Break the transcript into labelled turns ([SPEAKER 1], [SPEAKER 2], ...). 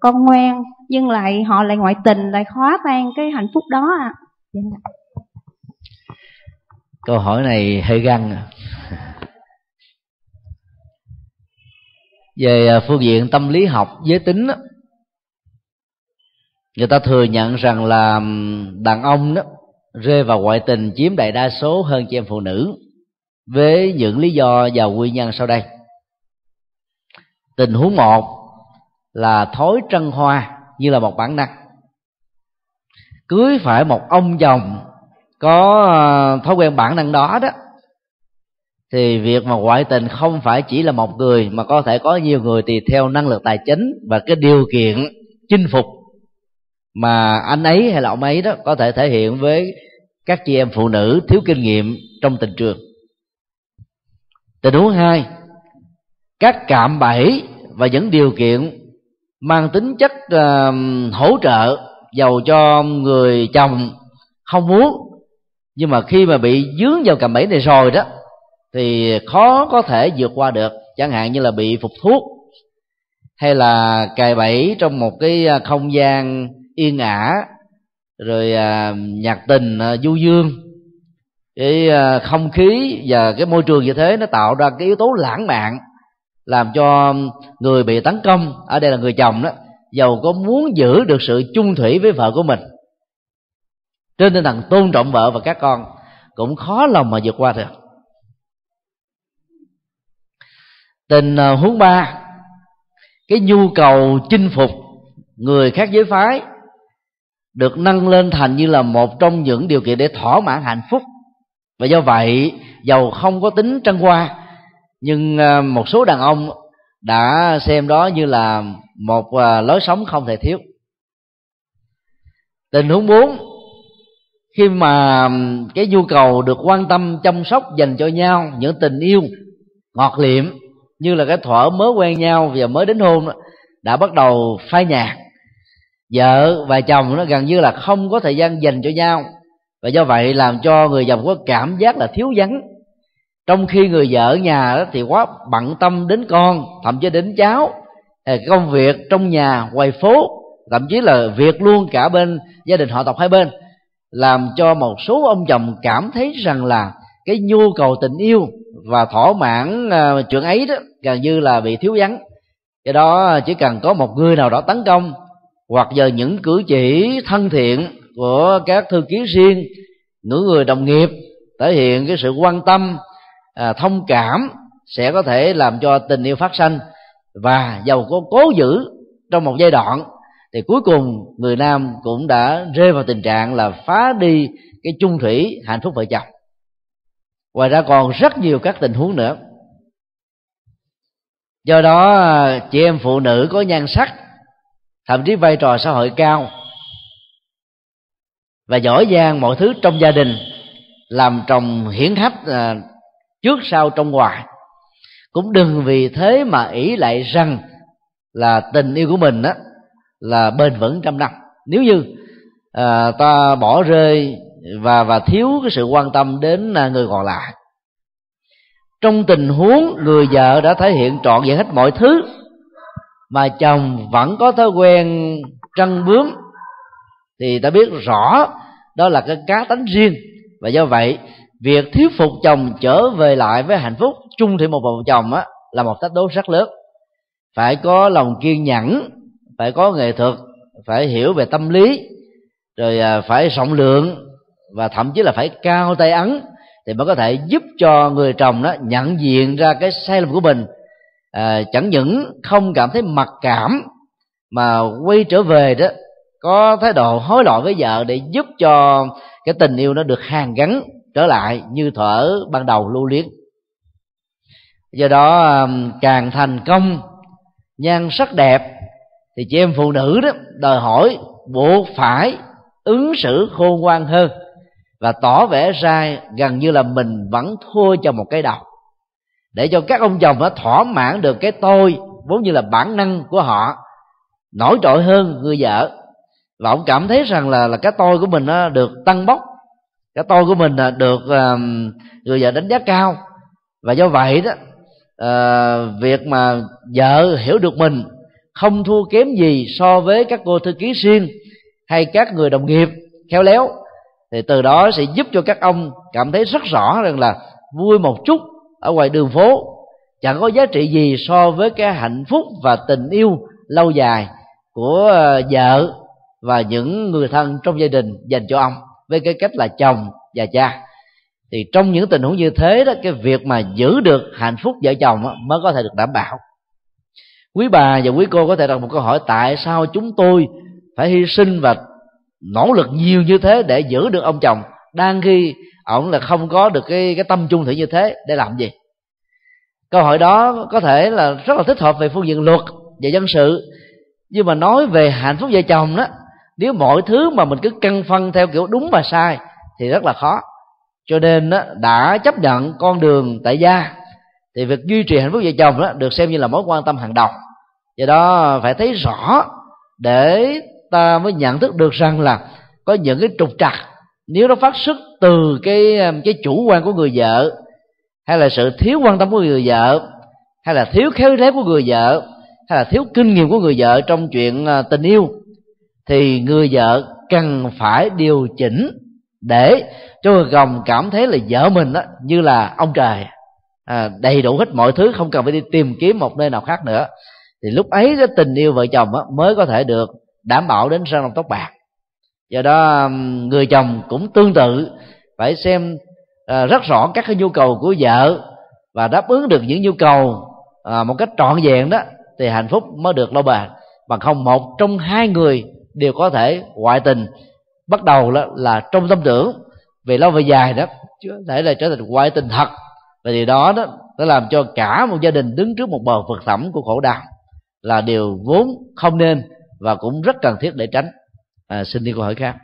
[SPEAKER 1] con ngoan, nhưng lại họ lại ngoại tình, lại khóa tan cái hạnh phúc đó ạ. À.
[SPEAKER 2] câu hỏi này hơi găng về à, phương diện tâm lý học giới tính người ta thừa nhận rằng là đàn ông đó rơi vào ngoại tình chiếm đại đa số hơn chị em phụ nữ với những lý do và nguyên nhân sau đây. Tình huống một là thói trân hoa như là một bản năng. Cưới phải một ông chồng có ờ, thói quen bản năng đó đó, thì việc mà ngoại tình không phải chỉ là một người mà có thể có nhiều người tùy theo năng lực tài chính và cái điều kiện chinh phục mà anh ấy hay là ông ấy đó có thể thể hiện với các chị em phụ nữ thiếu kinh nghiệm trong tình trường. Tình huống hai, các cạm bẫy và những điều kiện mang tính chất uh, hỗ trợ giàu cho người chồng không muốn. Nhưng mà khi mà bị dướng vào cạm bẫy này rồi đó thì khó có thể vượt qua được. Chẳng hạn như là bị phục thuốc hay là cài bẫy trong một cái ờ, không gian yên ả rồi ờ, nhạc tình du dương. Cái không khí và cái môi trường như thế nó tạo ra cái yếu tố lãng mạn làm cho người bị tấn công ở đây là người chồng đó, giàu có muốn giữ được sự chung thủy với vợ của mình. Trên tinh thần tôn trọng vợ và các con, cũng khó lòng mà vượt qua được. Tình à, huống ba, cái nhu cầu chinh phục người khác giới phái được nâng lên thành như là một trong những điều kiện để thỏa mãn hạnh phúc. Và do vậy, giàu không có tính trăng hoa nhưng à, một số đàn ông đã xem đó như là một à, lối sống không thể thiếu. Tình huống bốn, khi mà cái nhu cầu được quan tâm, chăm sóc dành cho nhau, những tình yêu ngọt liệm như là cái thuở mới quen nhau và mới đến hôn đã bắt đầu phai nhạt. Vợ và chồng nó gần như là không có thời gian dành cho nhau và do vậy làm cho người chồng có cảm giác là thiếu vắng trong khi người vợ ở nhà đó thì quá bận tâm đến con thậm chí đến cháu. Công việc trong nhà ngoài phố thậm chí là việc luôn cả bên gia đình họ tộc hai bên làm cho một số ông chồng cảm thấy rằng là cái nhu cầu tình yêu và thỏa mãn uh, chuyện ấy đó gần như là bị thiếu vắng. Do đó à, chỉ cần có một người nào đó tấn công hoặc giờ những cử chỉ thân thiện của các thư ký riêng những người đồng nghiệp thể hiện cái sự quan tâm à, thông cảm sẽ có thể làm cho tình yêu phát sinh và giàu có cố giữ trong một giai đoạn. Thì cuối cùng người nam cũng đã rơi vào tình trạng là phá đi cái chung thủy hạnh phúc vợ chồng. Ngoài ra còn rất nhiều các tình huống nữa. Do đó chị em phụ nữ có nhan sắc thậm chí vai trò xã hội cao và giỏi giang mọi thứ trong gia đình làm chồng hiển hách à, trước sau trong ngoài cũng đừng vì thế mà ý lại rằng là tình yêu của mình á là bền vững trăm năm. Nếu như à, ta bỏ rơi và và thiếu cái sự quan tâm đến à, người còn lại. Trong tình huống người vợ đã thể hiện trọn vẹn hết mọi thứ mà chồng vẫn có thói quen trăn bướm thì ta biết rõ đó là cái cá tánh riêng. Và do vậy việc thuyết phục chồng trở về lại với hạnh phúc chung thì một vợ chồng á là một thách đố rất lớn. Phải có lòng kiên nhẫn phải có nghệ thuật phải hiểu về tâm lý rồi à, phải rộng lượng và thậm chí là phải cao tay ấn thì mới có thể giúp cho người chồng đó nhận diện ra cái sai lầm của mình. À, chẳng những không cảm thấy mặc cảm mà quay trở về đó có thái độ hối lỗi với vợ để giúp cho cái tình yêu nó được hàn gắn trở lại như thở ban đầu lưu luyến. Do đó càng thành công, nhan sắc đẹp, thì chị em phụ nữ đó đòi hỏi buộc phải ứng xử khôn ngoan hơn và tỏ vẻ ra gần như là mình vẫn thua cho một cái đầu. Để cho các ông chồng nó thỏa mãn được cái tôi vốn như là bản năng của họ, nổi trội hơn người vợ. Và ông cảm thấy rằng là là cái tôi của mình nó được tăng bốc cái tôi của mình à, được à, người vợ đánh giá cao. Và do vậy đó à, việc mà vợ hiểu được mình không thua kém gì so với các cô thư ký riêng hay các người đồng nghiệp, khéo léo, thì từ đó sẽ giúp cho các ông cảm thấy rất rõ rằng là vui một chút ở ngoài đường phố, chẳng có giá trị gì so với cái hạnh phúc và tình yêu lâu dài của vợ và những người thân trong gia đình dành cho ông với cái cách là chồng và cha. Thì trong những tình huống như thế đó cái việc mà giữ được hạnh phúc vợ chồng đó, mới có thể được đảm bảo. Quý bà và quý cô có thể đặt một câu hỏi tại sao chúng tôi phải hy sinh và nỗ lực nhiều như thế để giữ được ông chồng đang khi ổng là không có được cái cái tâm chung thủy như thế để làm gì? Câu hỏi đó có thể là rất là thích hợp về phương diện luật và dân sự. Nhưng mà nói về hạnh phúc vợ chồng đó nếu mọi thứ mà mình cứ căng phân theo kiểu đúng và sai thì rất là khó. Cho nên đó, đã chấp nhận con đường tại gia thì việc duy trì hạnh phúc vợ chồng đó được xem như là mối quan tâm hàng đầu. Do đó phải thấy rõ để ta mới nhận thức được rằng là có những cái trục trặc nếu nó phát xuất từ cái um, cái chủ quan của người vợ hay là sự thiếu quan tâm của người vợ hay là thiếu khéo léo của người vợ hay là thiếu kinh nghiệm của người vợ trong chuyện à, tình yêu thì người vợ cần phải điều chỉnh để cho người chồng cảm thấy là vợ mình đó như là ông trời. À, đầy đủ hết mọi thứ không cần phải đi tìm kiếm một nơi nào khác nữa. Thì lúc ấy cái tình yêu vợ chồng đó, mới có thể được đảm bảo đến răng long tóc bạc. Do đó người chồng cũng tương tự phải xem à, rất rõ các cái nhu cầu của vợ và đáp ứng được những nhu cầu à, một cách trọn vẹn đó thì hạnh phúc mới được lâu bền. Bằng không một trong hai người đều có thể ngoại tình. Bắt đầu là, là trong tâm tưởng về lâu về dài đó chứ thể là trở thành ngoại tình thật. Và điều đó đó nó làm cho cả một gia đình đứng trước một bờ vực thẳm của khổ đau là điều vốn không nên và cũng rất cần thiết để tránh. À, xin đi câu hỏi khác.